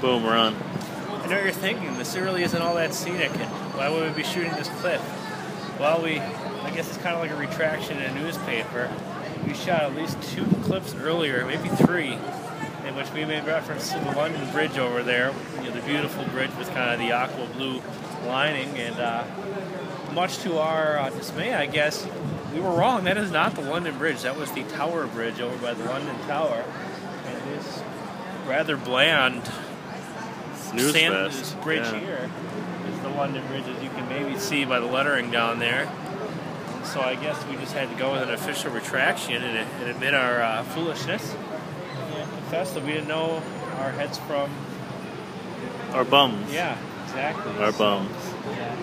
Boom, we're on. I know you're thinking. This really isn't all that scenic, and why would we be shooting this cliff? Well, we, I guess it's kind of like a retraction in a newspaper. We shot at least two clips earlier, maybe three, in which we made reference to the London Bridge over there, you know, the beautiful bridge with kind of the aqua blue lining, and uh, much to our uh, dismay, I guess, we were wrong. That is not the London Bridge. That was the Tower Bridge over by the London Tower. And this rather bland Snooze sand fest. bridge yeah. here is the London Bridge, as you can maybe see by the lettering down there. So I guess we just had to go with an official retraction and, and admit our uh, foolishness and confess that we didn't know our heads from. Our bums. Yeah, exactly. Our So, bums.